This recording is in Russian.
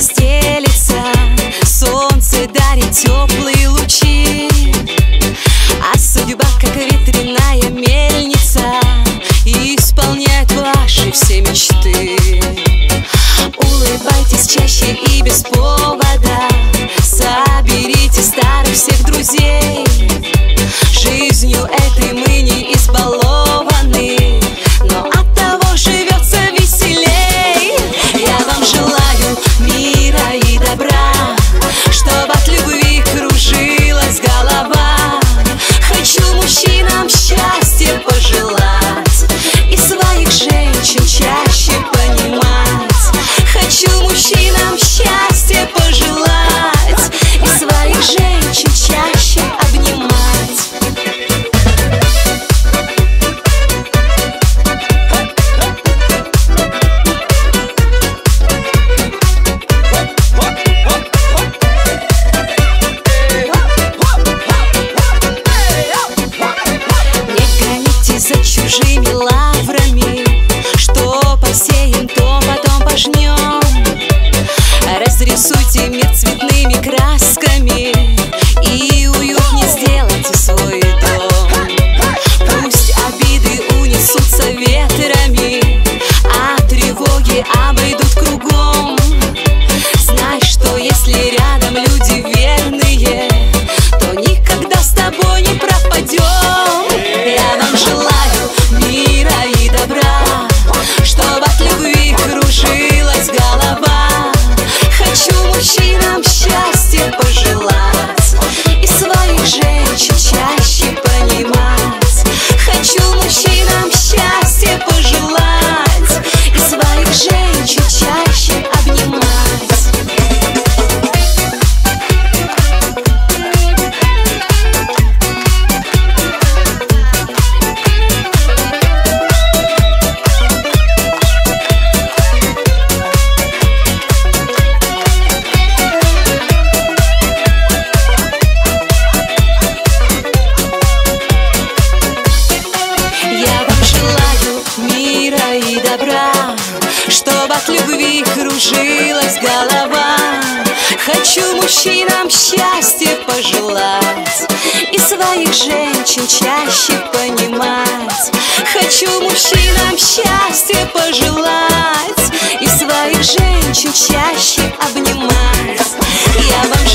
стелится, солнце дарит теплые лучи, а судьба как ветряная мельница исполняет ваши все мечты. Улыбайтесь чаще и без повода, соберите старых всех друзей, жизнью это. me lavra, Przyznam się закружилась голова. Хочу мужчинам счастье пожелать И своих женщин чаще понимать. Хочу мужчинам счастье пожелать И своих женщин чаще обнимать. Я вам